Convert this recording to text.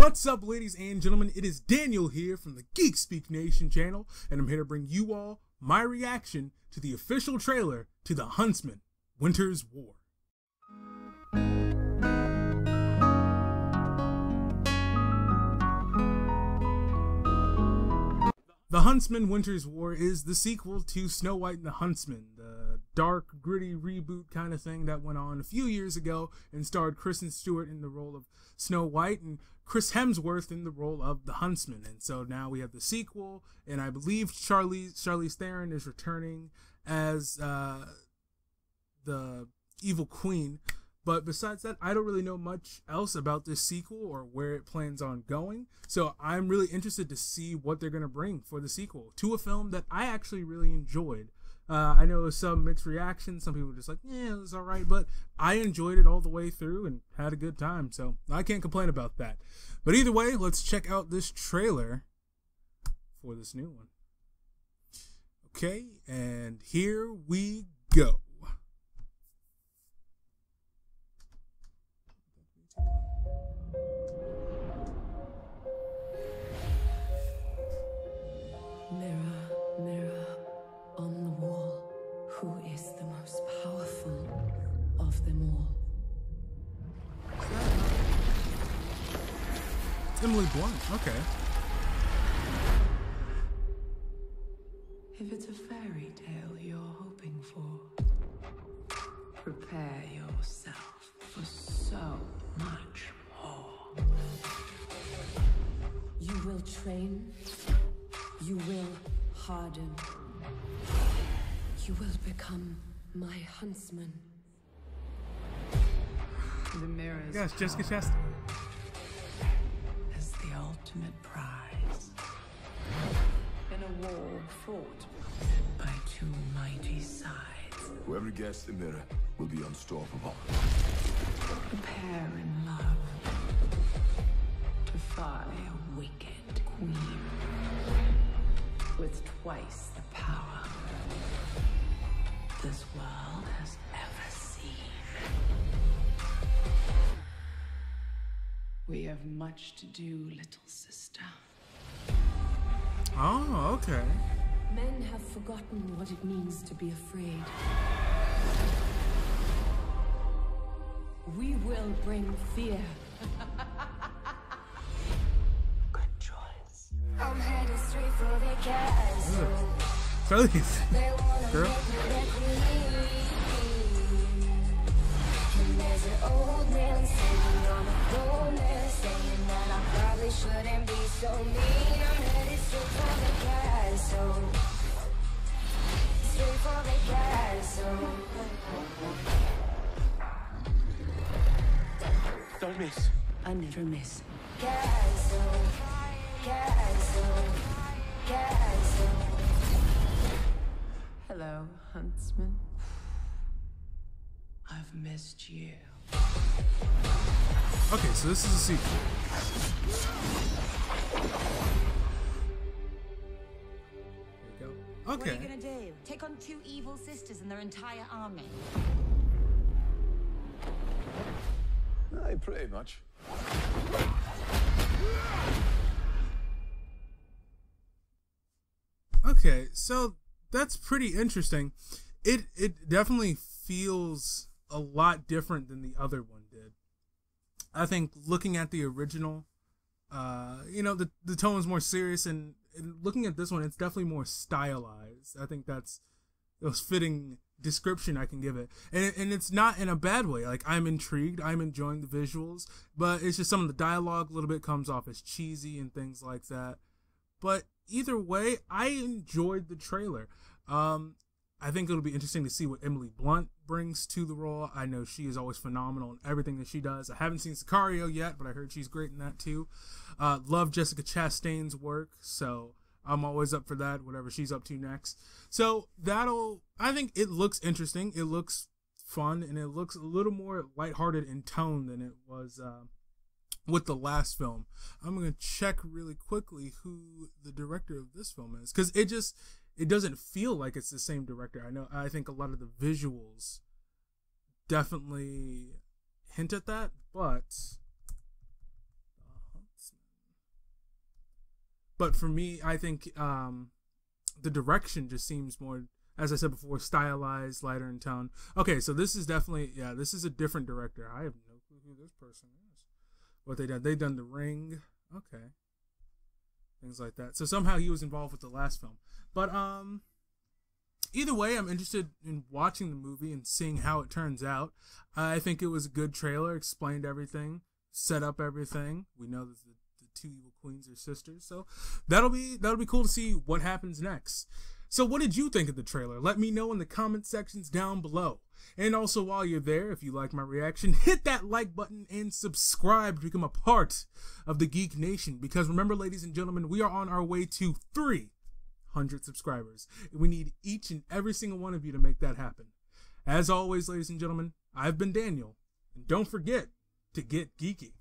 What's up, ladies and gentlemen? It is Daniel here from the Geek Speak Nation channel, and I'm here to bring you all my reaction to the official trailer to The Huntsman Winter's War. The Huntsman Winter's War is the sequel to Snow White and the Huntsman, dark, gritty reboot kind of thing that went on a few years ago and starred Kristen Stewart in the role of Snow White and Chris Hemsworth in the role of the Huntsman. And so now we have the sequel, and I believe Charlie Charlize Theron is returning as uh, the evil queen. But besides that, I don't really know much else about this sequel or where it plans on going. So I'm really interested to see what they're going to bring for the sequel to a film that I actually really enjoyed. Uh, I know some mixed reactions. Some people were just like, yeah, it was all right. But I enjoyed it all the way through and had a good time. So I can't complain about that. But either way, let's check out this trailer for this new one. Okay, and here we go. Emily Blunt. Okay. If it's a fairy tale you're hoping for, prepare yourself for so much more. You will train. You will harden. You will become my huntsman. The mirror's Yes, Jessica Chastain. Ultimate prize. In a war fought by two mighty sides. Whoever gets the mirror will be unstoppable. A pair in love. To defy a wicked queen. With twice the power this world has ever seen. We have much to do, little sister. Oh, okay. Men have forgotten what it means to be afraid. We will bring fear. Good choice. I'm headed straight for the castle. Girl. There's an old man sitting on a corner saying that I probably shouldn't be so mean. I'm headed straight for the castle. Straight for the castle. Don't miss. I never miss. Castle. Castle. Castle. Hello, huntsman. I've missed you. Okay, so this is a sequel. There you go. Okay. What are you gonna do? Take on two evil sisters and their entire army? I pretty much. Okay, so that's pretty interesting. It it definitely feels a lot different than the other one did. I think looking at the original, uh, you know, the the tone is more serious, and, and looking at this one, it's definitely more stylized. I think that's the most fitting description I can give it, and and it's not in a bad way. Like I'm intrigued, I'm enjoying the visuals, but it's just some of the dialogue a little bit comes off as cheesy and things like that. But either way, I enjoyed the trailer. Um, I think it'll be interesting to see what Emily Blunt brings to the role. I know she is always phenomenal in everything that she does. I haven't seen Sicario yet, but I heard she's great in that too. Uh, love Jessica Chastain's work, so I'm always up for that, whatever she's up to next. So that'll, I think it looks interesting. It looks fun, and it looks a little more lighthearted in tone than it was uh, with the last film. I'm going to check really quickly who the director of this film is, because it just, it doesn't feel like it's the same director. I know I think a lot of the visuals definitely hint at that, but uh, but for me, I think um, the direction just seems more, as I said before, stylized, lighter in tone. Okay, so this is definitely yeah, this is a different director. I have no clue who this person is. What they done? They done The Ring. Okay, things like that. So somehow he was involved with the last film, but um. Either way, I'm interested in watching the movie and seeing how it turns out. I think it was a good trailer, explained everything, set up everything. We know that the, the two evil queens are sisters, so that'll be that'll be cool to see what happens next. So, what did you think of the trailer? Let me know in the comment sections down below. And also, while you're there, if you like my reaction, hit that like button and subscribe to become a part of the Geek Nation. Because remember, ladies and gentlemen, we are on our way to 300 subscribers. We need each and every single one of you to make that happen. As always, ladies and gentlemen, I've been Daniel. And don't forget to get geeky.